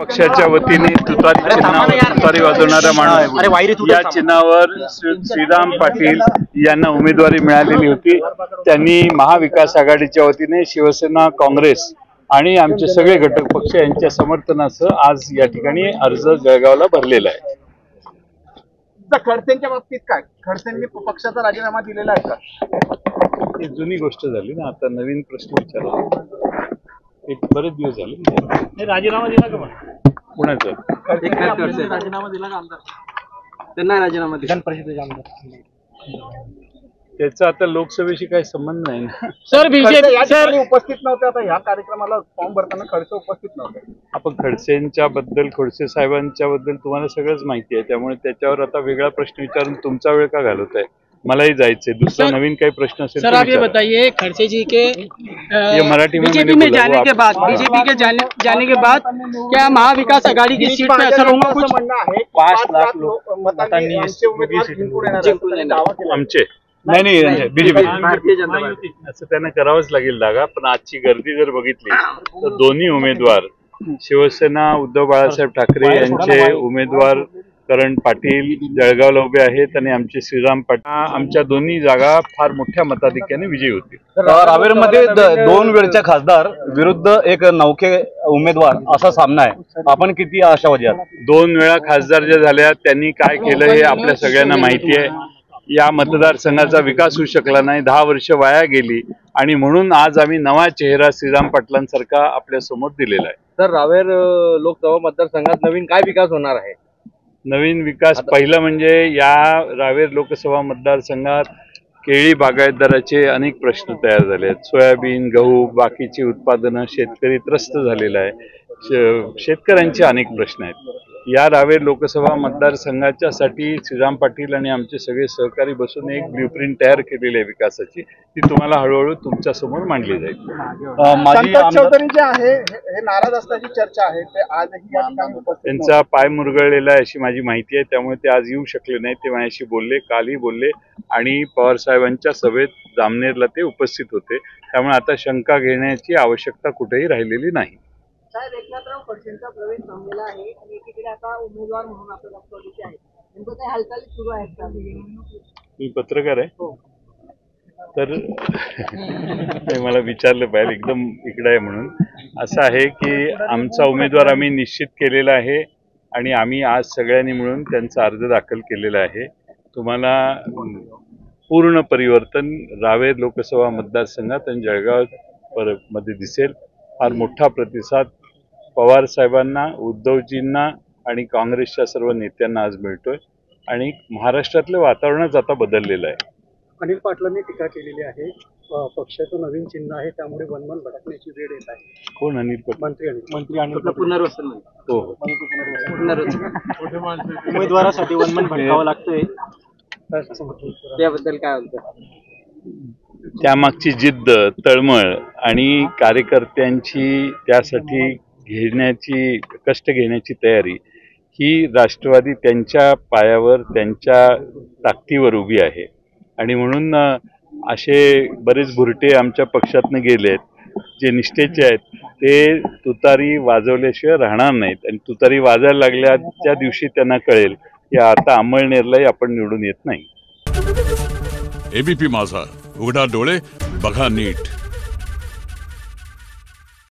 पक्षाच्या वतीने तुतारी चिन्हावर तुतारी वाजवणारा माणूस या चिन्हावर श्री- श्रीराम पाटील यांना उमेदवारी मिळालेली होती. त्यांनी महाविकास आघाडीच्या वतीने शिवसेना काँग्रेस आणि आमचे सगळे घटक पक्ष यांच्या समर्थनासह आज या ठिकाणी अर्ज जळगावला भरलेला आहे. खडसेंच्या बाबतीत काय? खडसेंनी पक्षाचा राजीनामा दिलेला आहे का? ही जुनी गोष्ट झाली ना. आता नवीन प्रश्न विचारला. एक बरेच दिवस झाले. राजीनामा दिला का पण कुणाचं राजीनामा दिला का आमदार? त्यांना राजीनामा दिला. त्याचा आता लोकसभेशी काही संबंध नाही ना. Sir Khadse BJP sir. उपस्थित नव्हते आता ह्या कार्यक्रमाला फॉर्म भरताना खडसे उपस्थित नव्हते. आपण खडसेंच्या बद्दल खडसे साहेबांच्या बद्दल तुम्हाला सगळंच माहिती आहे. त्यामुळे त्याच्यावर आता वेगळा प्रश्न विचारून तुमचा वेळ का घालवताय? मलाही जायचंय. दुसरा सर- नवीन काही प्रश्न असेल सर आप ये बताइए खड़से जी के ये मराठी में बीजेपी में जाने के बाद बीजेपी के जाने जाने के बाद क्या महाविकास आघाड़ी की सीट पे असर होगा कुछ? पाच लाख लोक- लोक- मतांनी आमचे? नाही नाही बीजेपी. भारतीय जनता पार्टी. असं त्यांना करावंच लागेल जागा पण आजची गर्दी जर बघितली तर दोन्ही उमेदवार शिवसेना उद्धव बाळासाहेब ठाकरे यांचे उमेदवार करण पाटील जळगावला उभे आहेत आणि आमचे श्रीराम पाटील. आमच्या दोन्ही जागा फार मोठ्या मताधिक्याने विजयी होतील रावेरमध्ये दोन वेळच्या खासदार विरुद्ध एक नौके उमेदवार असा सामना आहे. आपण किती आशावादी आहात? दोन वेळा खासदार ज्या झाल्या त्यांनी काय केलं हे आपल्या सगळ्यांना माहिती आहे. या मतदारसंघाचा विकास होऊ शकला नाही. दहा वर्ष वाया गेली आणि म्हणून आज आम्ही नवा चेहरा श्रीराम पाटलांसारखा आपल्यासमोर दिलेला आहे. तर रावेर लोकसभा मतदारसंघात नवीन काय विकास होणार आहे? नवीन विकास पहिलं म्हणजे या रावेर लोकसभा मतदारसंघात केळी बागायतदाराचे अनेक प्रश्न तयार झाले आहेत सोयाबीन गहू बाकीची उत्पादनं शेतकरी त्रस्त झालेला आहे. शेतकऱ्यांचे अनेक प्रश्न आहेत. या रावेर लोकसभा मतदारसंघाच्यासाठी श्रीराम पाटील आणि आमचे सगळे सहकारी बसून एक ब्ल्यूप्रिंट तयार केलेली आहे विकासाची. ती तुम्हाला हळूहळू तुमच्यासमोर मांडली जाईल. अ, माजी संतोष आमदार चौधरी जे आहे हे हे नाराज असल्याची चर्चा आहे. ते आजही. त्यांचा पाय मुरगळलेला आहे अशी माझी माहिती आहे. त्यामुळे ते आज येऊ शकले नाही ते माझ्याशी बोलले कालही बोलले आणि पवार साहेबांच्या सभेत जामनेरला ते उपस्थित होते. त्यामुळे आता शंका घेण्याची आवश्यकता कुठेही राहिलेली नाही. साहेब एकनाथराव खडसेंचा प्रवेश थांबलेला आहे आणि एकीकडे आता उमेदवार म्हणून आपल्या राष्ट्रवादीचे आहेत. नेमकं काही हालचाली सुरू आहेत का? मी पत्रकार आहे. तर नाही, मला विचारलं पाहिजे एकदम इकडे आहे म्हणून. असं आहे की आमचा उमेदवार आम्ही निश्चित केलेला आहे आणि आम्ही आज सगळ्यांनी मिळून त्यांचा अर्ज दाखल केलेला आहे. तुम्हाला अं, पूर्ण परिवर्तन रावेर लोकसभा मतदारसंघात आणि जळगाव परमध्ये दिसेल. फार मोठा प्रतिसाद पवार साहेबांना उद्धवजींना आणि काँग्रेसच्या सर्व नेत्यांना आज मिळतोय. आणि महाराष्ट्रातलं वातावरणच आता बदललेलं आहे. अनिल पाटलांनी टीका केलेली आहे. पक्षाचं नवीन चिन्ह आहे त्यामुळे वनवन भटकण्याची वेळ येत आहे. कोण? अनिल मंत्री अनिल मंत्री अनिल पुनर्वसन हो. हो उमेदवारासाठी वनवन भटकावं लागतंय. त्याबद्दल काय म्हणतं त्यामागची जिद्द तळमळ आणि कार्यकर्त्यांची त्यासाठी घेण्याची कष्ट घेण्याची तयारी ही राष्ट्रवादी त्यांच्या पायावर त्यांच्या ताकदीवर उभी आहे. आणि म्हणून असे बरेच भुरटे आमच्या पक्षातनं गेले आहेत जे निष्ठेचे आहेत. ते तुतारी वाजवल्याशिवाय राहणार नाहीत. आणि तुतारी वाजायला लागल्याच्या दिवशी त्यांना कळेल की आता अंमळनेरलाही आपण निवडून येत नाही. एबीपी माझा. उघडा डोळे बघा नीट.